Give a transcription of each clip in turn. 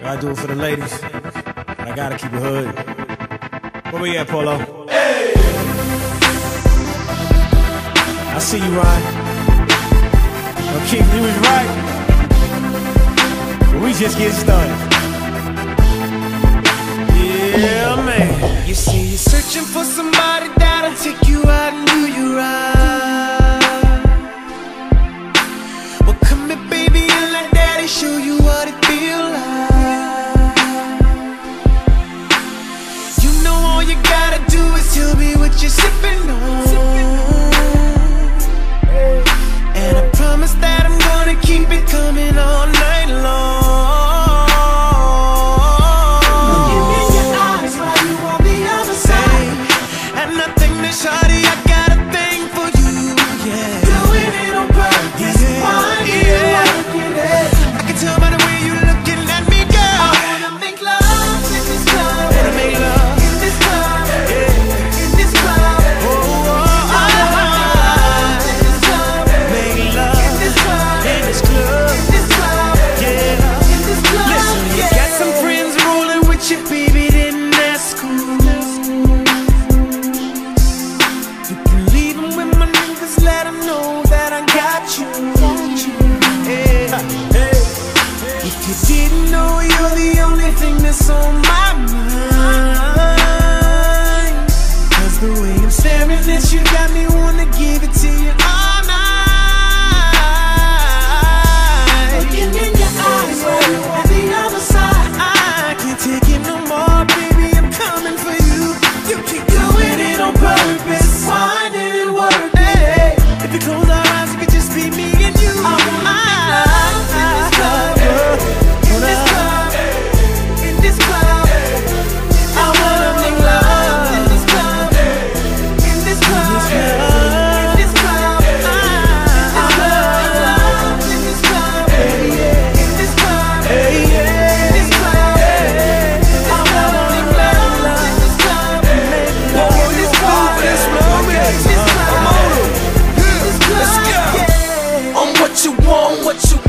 Gotta do it for the ladies. I gotta keep it hood. Where we at, Polow? Hey! I see you, Ryan. Well, Keith, you was right. We just get started. Yeah, man. You see, you're searching for somebody that'll take you out and do you right. Gotta do is tell me what you're sipping on. Didn't know, you're the only thing that's on my mind. Cause the way I'm staring at you got me wanna give it to you all night. Looking in your eyes while you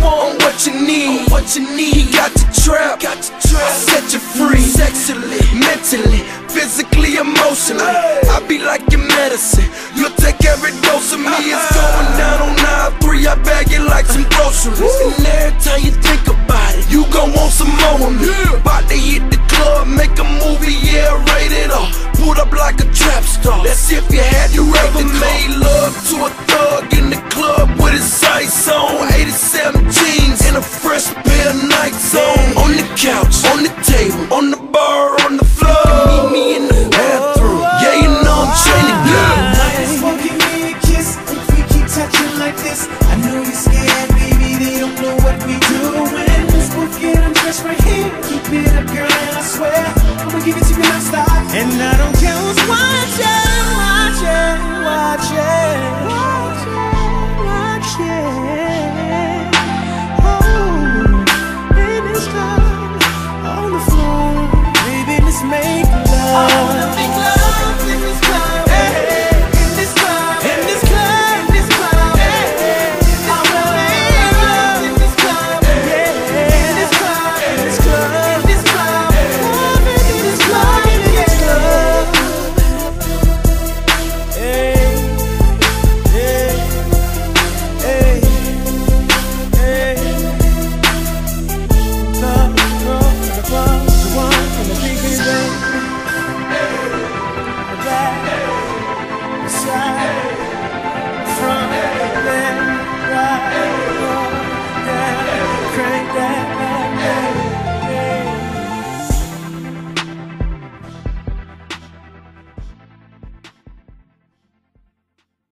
want, what you what you need, what you need. He got the trap, got the trap. I set you free, sexually, mentally, physically, emotionally. I be like your medicine. You'll take every dose of me. It's going down on aisle three. I bag it like some groceries. And every time you think about it, you gon' want some more of me. About to hit the club, make a movie, yeah, rated R. Put up like a trap star. Let's see if you had you ever made love to a thug table, on the bar, on the floor. you Meet me in the bathroom. Yeah, you know I'm trying to go. Might as well give me a kiss if we keep touching like this. I know you're scared. love.